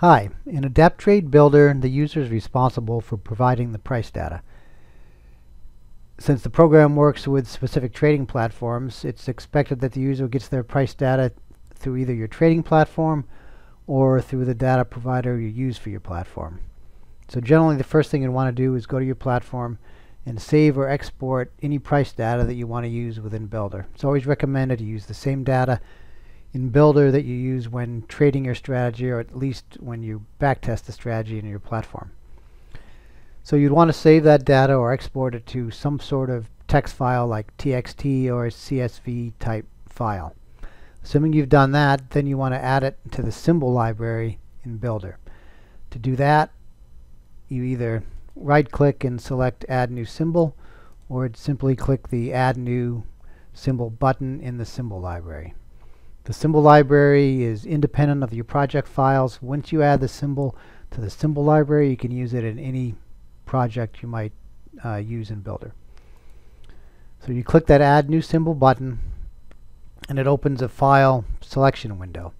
Hi, in Adaptrade Builder, the user is responsible for providing the price data. Since the program works with specific trading platforms, it's expected that the user gets their price data through either your trading platform or through the data provider you use for your platform. So generally the first thing you want to do is go to your platform and save or export any price data that you want to use within Builder. It's always recommended to use the same data in Builder that you use when trading your strategy or at least when you backtest the strategy in your platform. So you'd want to save that data or export it to some sort of text file like TXT or CSV type file. Assuming you've done that, then you want to add it to the symbol library in Builder. To do that, you either right click and select add new symbol or simply click the add new symbol button in the symbol library. The symbol library is independent of your project files. Once you add the symbol to the symbol library, you can use it in any project you might uh, use in Builder. So you click that Add New Symbol button, and it opens a file selection window.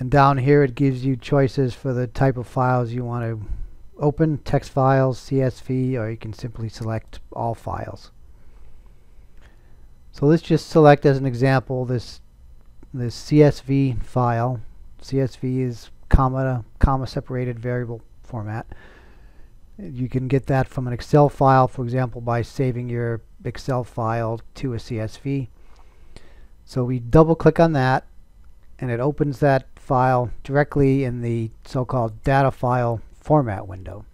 And down here it gives you choices for the type of files you want to open, text files, CSV, or you can simply select all files. So let's just select as an example this this CSV file. CSV is comma comma separated variable format. You can get that from an Excel file, for example, by saving your Excel file to a CSV. So we double click on that and it opens that file directly in the so-called data file format window.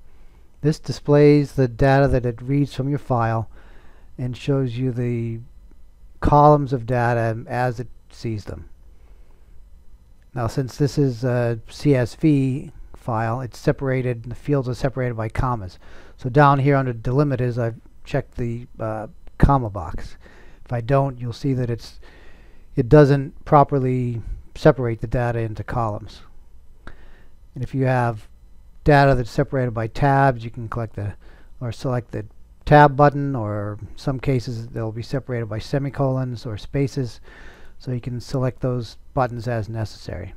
This displays the data that it reads from your file and shows you the columns of data as it sees them. Now since this is a CSV file, it's separated, the fields are separated by commas. So down here under delimiters, I've checked the uh, comma box. If I don't, you'll see that it's it doesn't properly separate the data into columns. And if you have data that's separated by tabs, you can click the or select the tab button or some cases they'll be separated by semicolons or spaces so you can select those buttons as necessary.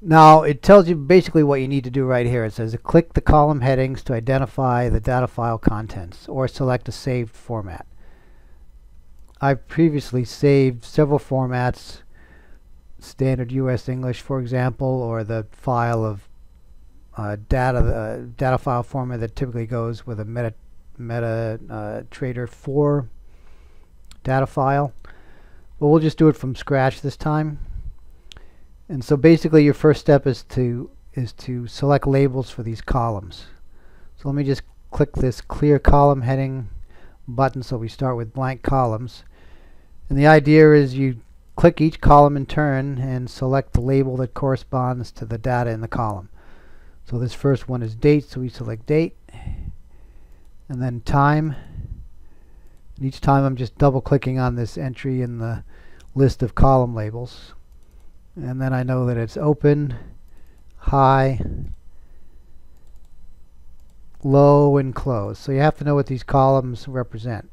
Now it tells you basically what you need to do right here. It says click the column headings to identify the data file contents or select a saved format. I've previously saved several formats standard US English for example or the file of uh, data uh, data file format that typically goes with a meta meta uh, trader 4 data file. But we'll just do it from scratch this time. And so basically your first step is to is to select labels for these columns. So let me just click this clear column heading button so we start with blank columns. And the idea is you click each column in turn and select the label that corresponds to the data in the column. So this first one is date, so we select date. And then time. And each time I'm just double clicking on this entry in the list of column labels. And then I know that it's open, high, low, and close. So you have to know what these columns represent.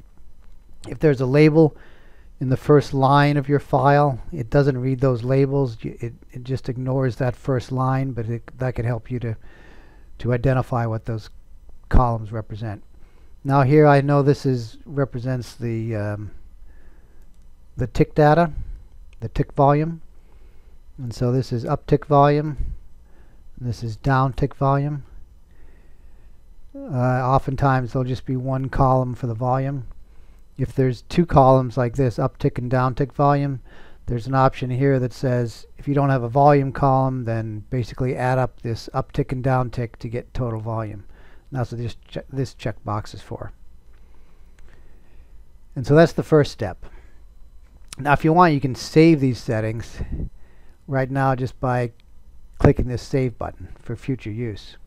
If there's a label in the first line of your file, it doesn't read those labels. It, it just ignores that first line, but it, that could help you to, to identify what those columns represent. Now here I know this is represents the um, the tick data, the tick volume. And so this is up tick volume. This is down tick volume. Uh, oftentimes there'll just be one column for the volume. If there's two columns like this, up tick and down tick volume, there's an option here that says if you don't have a volume column, then basically add up this up tick and down tick to get total volume. That's what this, che this checkbox is for. And so that's the first step. Now if you want you can save these settings right now just by clicking this save button for future use.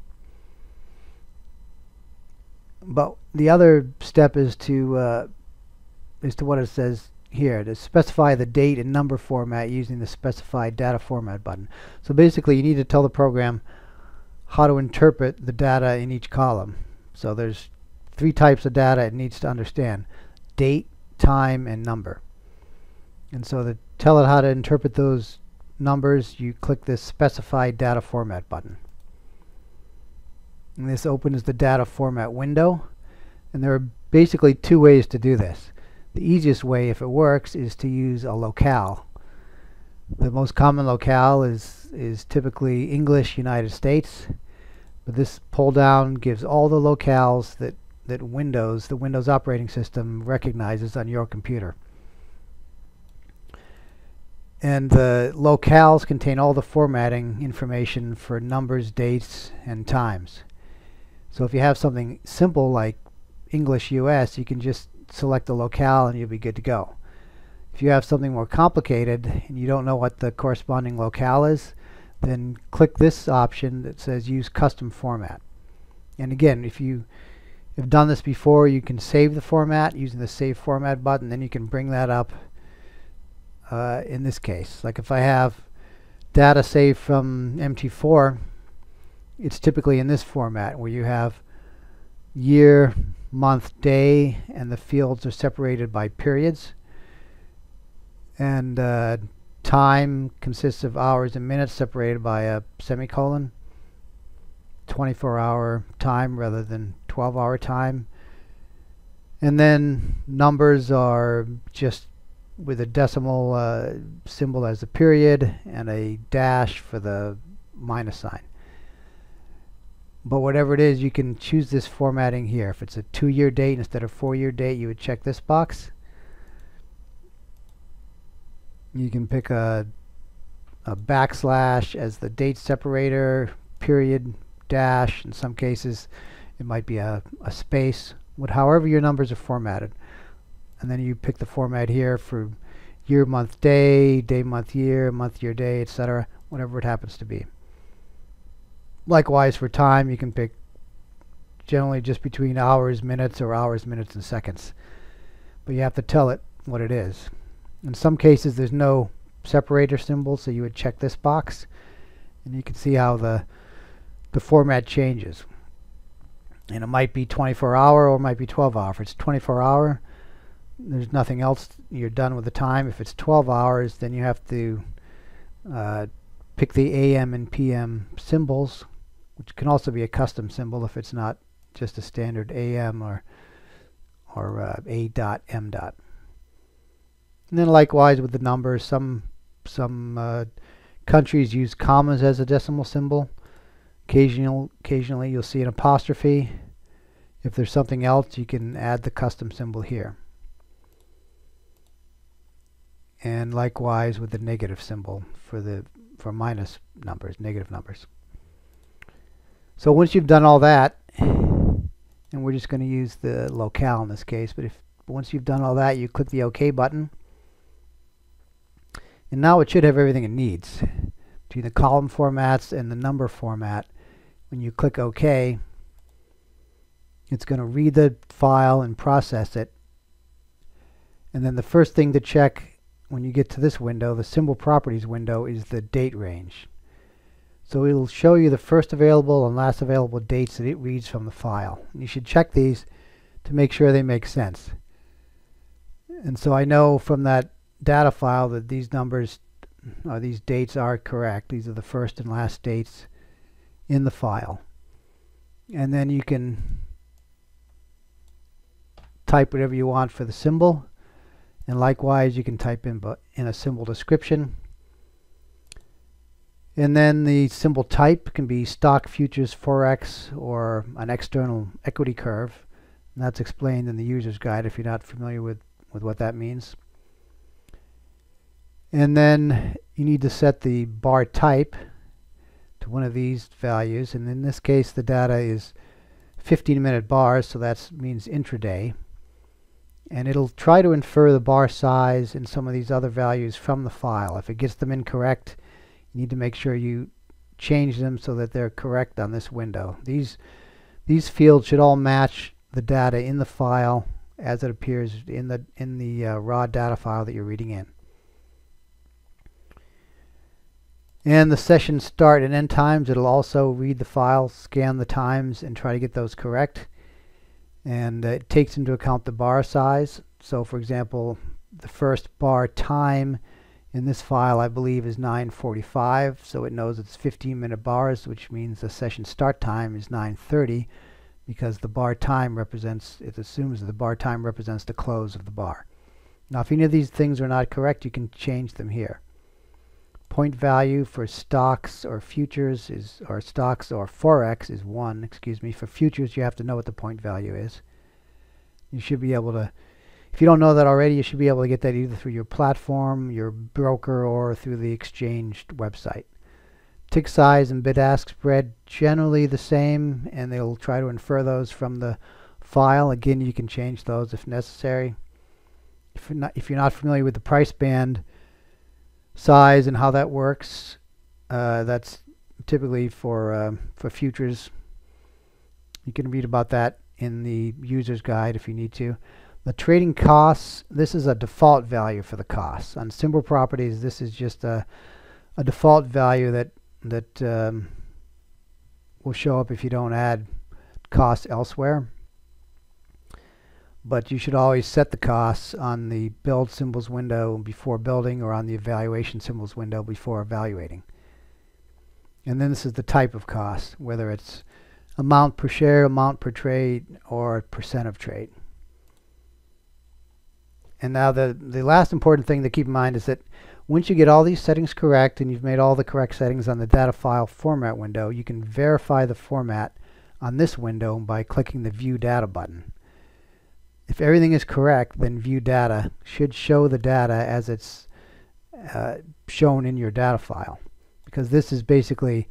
But the other step is to uh, is to what it says here to specify the date and number format using the specified data format button. So basically you need to tell the program how to interpret the data in each column. So there's three types of data it needs to understand. Date, time, and number. And so to tell it how to interpret those numbers, you click this Specify Data Format button. And this opens the data format window. And there are basically two ways to do this. The easiest way, if it works, is to use a locale. The most common locale is, is typically English United States. But this pull down gives all the locales that, that Windows, the Windows operating system, recognizes on your computer. And the locales contain all the formatting information for numbers, dates, and times. So if you have something simple like English US, you can just select the locale and you'll be good to go. If you have something more complicated and you don't know what the corresponding locale is, then click this option that says use custom format. And again, if you have done this before, you can save the format using the save format button, then you can bring that up uh, in this case. Like if I have data saved from MT4, it's typically in this format where you have year, month, day, and the fields are separated by periods. And uh, time consists of hours and minutes separated by a semicolon. 24 hour time rather than 12 hour time. And then numbers are just with a decimal uh, symbol as a period and a dash for the minus sign. But whatever it is, you can choose this formatting here. If it's a two-year date instead of four-year date, you would check this box. You can pick a, a backslash as the date separator, period, dash. In some cases, it might be a, a space. What, however your numbers are formatted and then you pick the format here for year, month, day, day, month, year, month, year, day, etc., whatever it happens to be. Likewise, for time, you can pick generally just between hours, minutes, or hours, minutes, and seconds. But you have to tell it what it is. In some cases, there's no separator symbol, so you would check this box, and you can see how the the format changes. And it might be 24 hour or it might be 12 hour. If it's 24 hour, there's nothing else, you're done with the time. If it's 12 hours, then you have to uh, pick the AM and PM symbols, which can also be a custom symbol if it's not just a standard AM or or uh, A dot M dot. And then likewise with the numbers, some some uh, countries use commas as a decimal symbol. Occasional, occasionally you'll see an apostrophe. If there's something else, you can add the custom symbol here and likewise with the negative symbol for the for minus numbers, negative numbers. So once you've done all that, and we're just going to use the locale in this case, but if once you've done all that, you click the OK button, and now it should have everything it needs. Between the column formats and the number format, when you click OK, it's going to read the file and process it. And then the first thing to check when you get to this window, the symbol properties window is the date range. So it'll show you the first available and last available dates that it reads from the file. And you should check these to make sure they make sense. And so I know from that data file that these numbers, or these dates are correct. These are the first and last dates in the file. And then you can type whatever you want for the symbol and likewise, you can type in, in a symbol description. And then the symbol type can be stock futures forex or an external equity curve. And that's explained in the user's guide if you're not familiar with, with what that means. And then you need to set the bar type to one of these values. And in this case, the data is 15 minute bars, so that means intraday and it'll try to infer the bar size and some of these other values from the file. If it gets them incorrect, you need to make sure you change them so that they're correct on this window. These, these fields should all match the data in the file as it appears in the, in the uh, raw data file that you're reading in. And the session start and end times, it'll also read the file, scan the times, and try to get those correct and uh, it takes into account the bar size. So for example, the first bar time in this file I believe is 945 so it knows it's 15 minute bars which means the session start time is 930 because the bar time represents it assumes that the bar time represents the close of the bar. Now if any of these things are not correct you can change them here. Point value for stocks or futures is or stocks or forex is 1 excuse me for futures you have to know what the point value is. You should be able to if you don't know that already, you should be able to get that either through your platform, your broker, or through the exchange website. Tick size and bid-ask spread generally the same, and they'll try to infer those from the file. Again, you can change those if necessary. If you're not, if you're not familiar with the price band size and how that works, uh, that's typically for uh, for futures. You can read about that in the user's guide if you need to. The trading costs, this is a default value for the costs. On symbol properties, this is just a, a default value that, that um, will show up if you don't add costs elsewhere. But you should always set the costs on the build symbols window before building or on the evaluation symbols window before evaluating. And then this is the type of cost, whether it's amount per share, amount per trade, or percent of trade. And now the, the last important thing to keep in mind is that once you get all these settings correct and you've made all the correct settings on the data file format window, you can verify the format on this window by clicking the View Data button. If everything is correct, then View Data should show the data as it's uh, shown in your data file. Because this is basically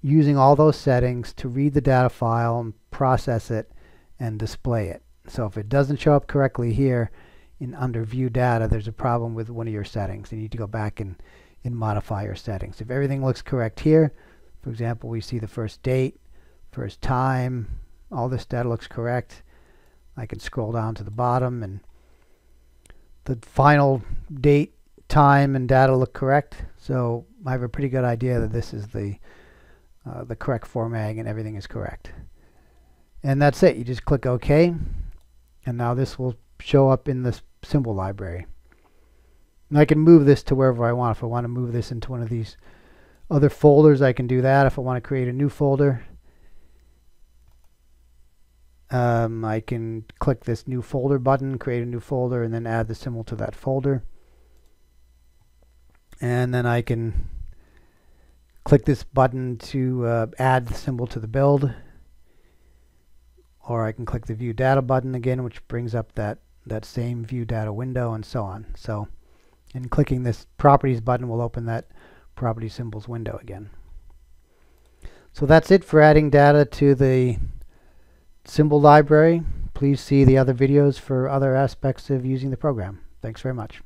using all those settings to read the data file and process it and display it. So if it doesn't show up correctly here, in under view data, there's a problem with one of your settings. You need to go back and, and modify your settings. If everything looks correct here, for example, we see the first date, first time, all this data looks correct. I can scroll down to the bottom and the final date, time, and data look correct. So I have a pretty good idea that this is the uh, the correct formatting and everything is correct. And that's it. You just click OK. And now this will show up in the symbol library. And I can move this to wherever I want. If I want to move this into one of these other folders, I can do that. If I want to create a new folder, um, I can click this new folder button, create a new folder, and then add the symbol to that folder. And then I can click this button to uh, add the symbol to the build. Or I can click the View Data button again, which brings up that that same view data window and so on. So, and clicking this properties button will open that property symbols window again. So that's it for adding data to the symbol library. Please see the other videos for other aspects of using the program. Thanks very much.